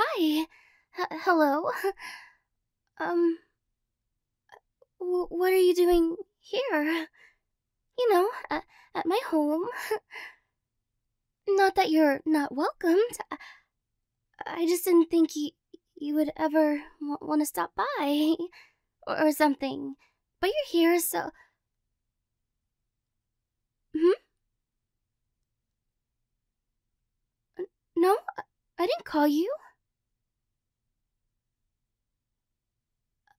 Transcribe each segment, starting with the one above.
Hi. H- hello. Um, w- what are you doing here? You know, at, at my home. Not that you're not welcomed. I, just didn't think you, you would ever want to stop by or, or something. But you're here, so. Hmm? No, I didn't call you.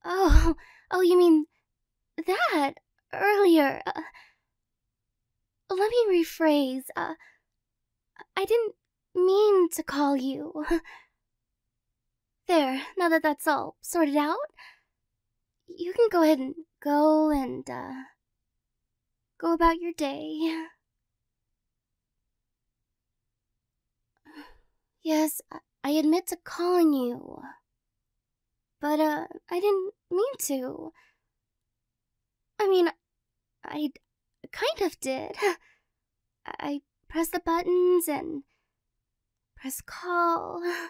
Oh, oh, you mean that earlier? Uh, let me rephrase. Uh, I didn't mean to call you. There, now that that's all sorted out, you can go ahead and go and, uh, go about your day. Yes, I- I admit to calling you. But, uh, I didn't mean to. I mean, I kind of did. I pressed the buttons and press call.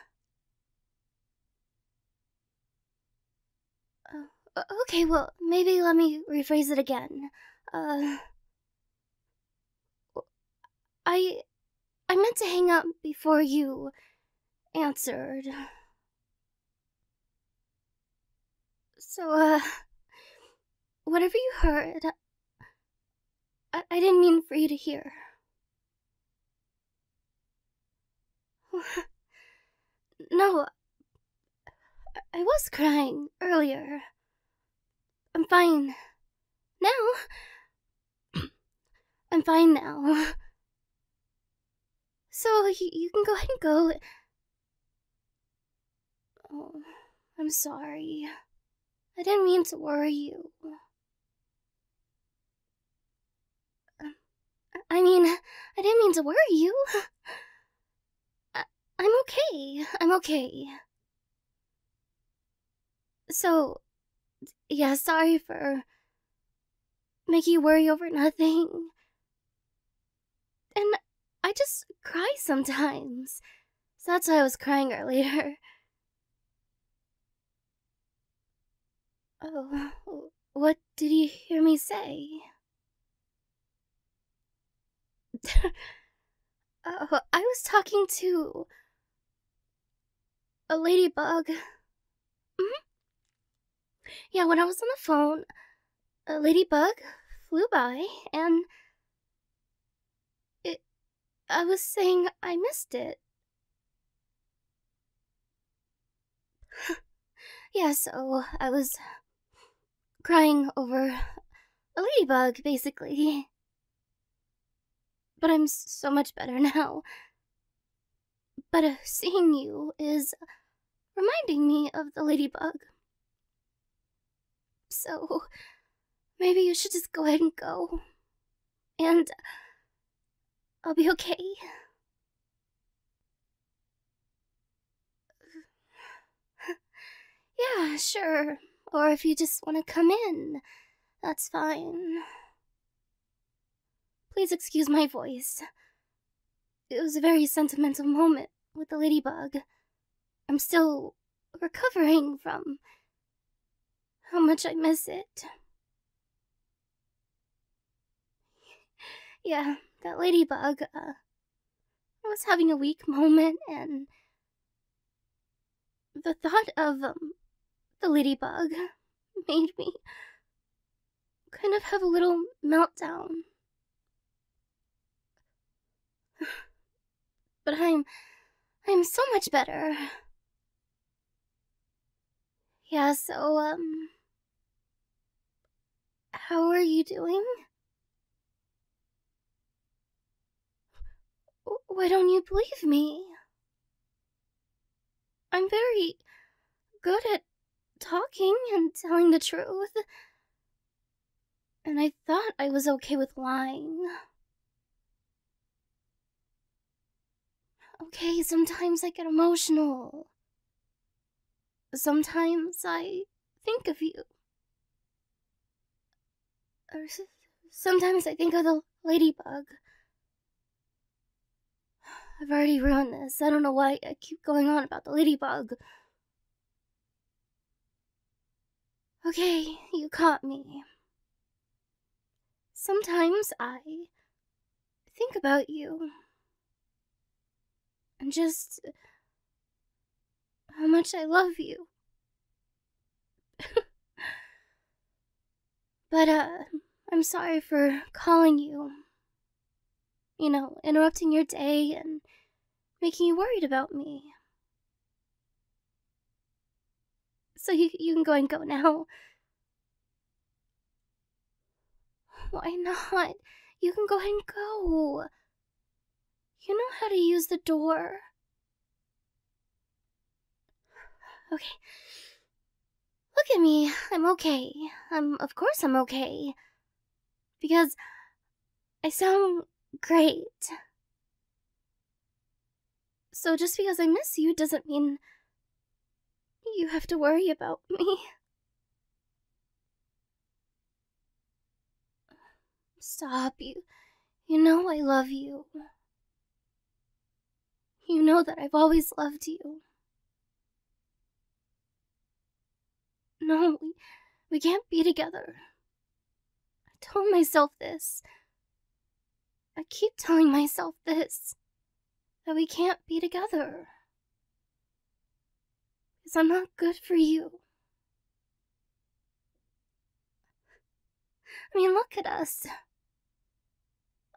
Uh, okay, well, maybe let me rephrase it again. Uh, I I meant to hang up before you answered. So, uh, whatever you heard, I, I didn't mean for you to hear. no, I- was crying earlier. I'm fine. Now? I'm fine now. So, y- you can go ahead and go. Oh, I'm sorry. I didn't mean to worry you. I mean, I didn't mean to worry you. I- I'm okay. I'm okay. So, yeah, sorry for making you worry over nothing. And I just cry sometimes. So that's why I was crying earlier. Oh, what did you hear me say? oh, I was talking to a ladybug. hmm Yeah, when I was on the phone, a ladybug flew by and it I was saying I missed it. yeah, so I was crying over a ladybug, basically. But I'm so much better now. But uh, seeing you is reminding me of the ladybug. So maybe you should just go ahead and go. And I'll be okay. yeah, sure. Or if you just want to come in, that's fine. Please excuse my voice. It was a very sentimental moment with the ladybug. I'm still recovering from how much I miss it. Yeah, that ladybug, uh, I was having a weak moment and the thought of, um, the ladybug made me kind of have a little meltdown. But I'm, I'm so much better. Yeah, so, um, how are you doing? Why don't you believe me? I'm very good at talking and telling the truth. And I thought I was okay with lying. Okay, sometimes I get emotional. Sometimes I think of you. Or sometimes I think of the ladybug. I've already ruined this. I don't know why I keep going on about the ladybug. Okay, you caught me. Sometimes I think about you and just how much I love you. but, uh, I'm sorry for calling you. You know, interrupting your day and making you worried about me. So you, you can go and go now. Why not? You can go and go. You know how to use the door. Okay. Look at me. I'm okay. I'm, of course, I'm okay. Because I sound great. So just because I miss you doesn't mean you have to worry about me. Stop, you. You know I love you. You know that I've always loved you. No, we, we can't be together. I told myself this. I keep telling myself this. That we can't be together. Because I'm not good for you. I mean, look at us.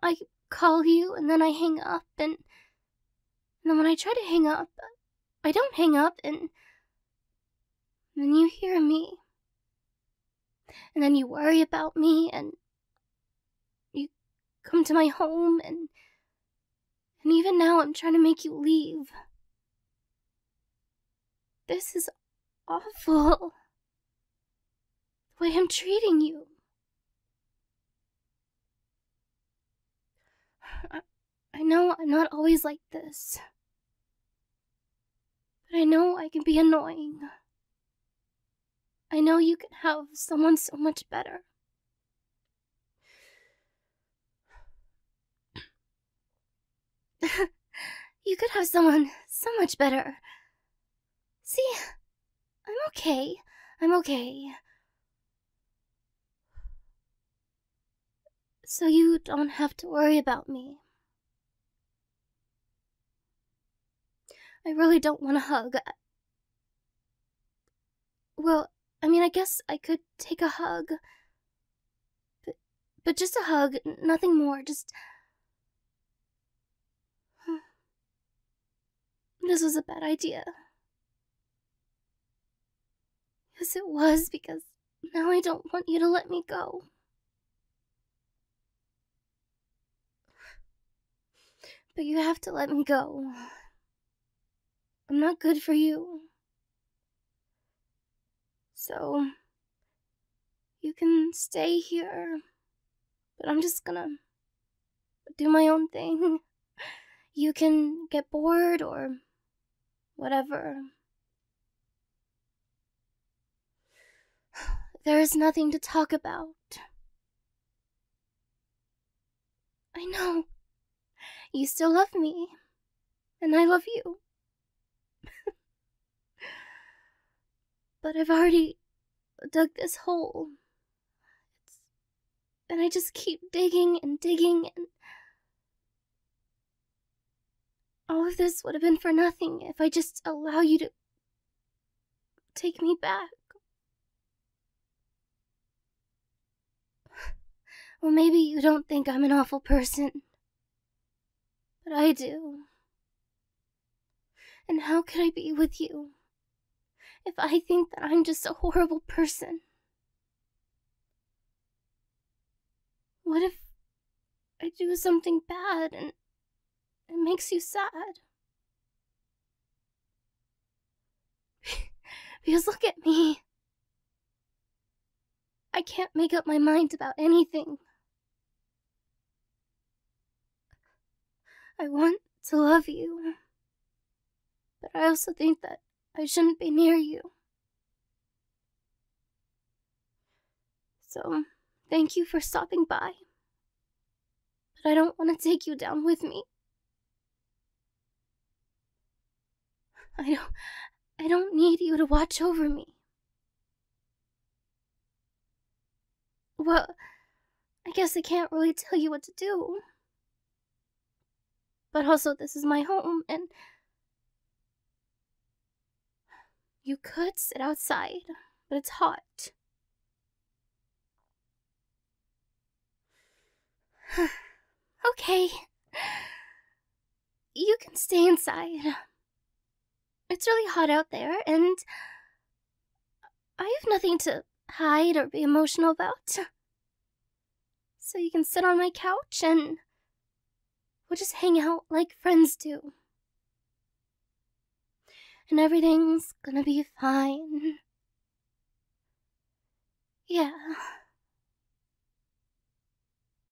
I call you and then I hang up and, and then when I try to hang up, I don't hang up and then you hear me. And then you worry about me and you come to my home and and even now I'm trying to make you leave. This is awful. The way I'm treating you. I, I know I'm not always like this. But I know I can be annoying. I know you can have someone so much better. you could have someone so much better. See, I'm okay. I'm okay. So you don't have to worry about me. I really don't want a hug. Well, I mean, I guess I could take a hug. But, but just a hug, nothing more, just. Hmm. This was a bad idea. Yes, it was, because now I don't want you to let me go. But you have to let me go. I'm not good for you. So, you can stay here, but I'm just gonna do my own thing. You can get bored or whatever. There is nothing to talk about. I know. You still love me. And I love you. but I've already dug this hole. It's... And I just keep digging and digging and. All of this would have been for nothing if I just allow you to take me back. Well, maybe you don't think I'm an awful person. But I do. And how could I be with you if I think that I'm just a horrible person? What if I do something bad and it makes you sad? because look at me. I can't make up my mind about anything. I want to love you. But I also think that I shouldn't be near you. So, thank you for stopping by. But I don't want to take you down with me. I don't. I don't need you to watch over me. Well, I guess I can't really tell you what to do. But also, this is my home, and. You could sit outside, but it's hot. okay. You can stay inside. It's really hot out there, and I have nothing to hide or be emotional about. So you can sit on my couch and we'll just hang out like friends do. And everything's gonna be fine. Yeah.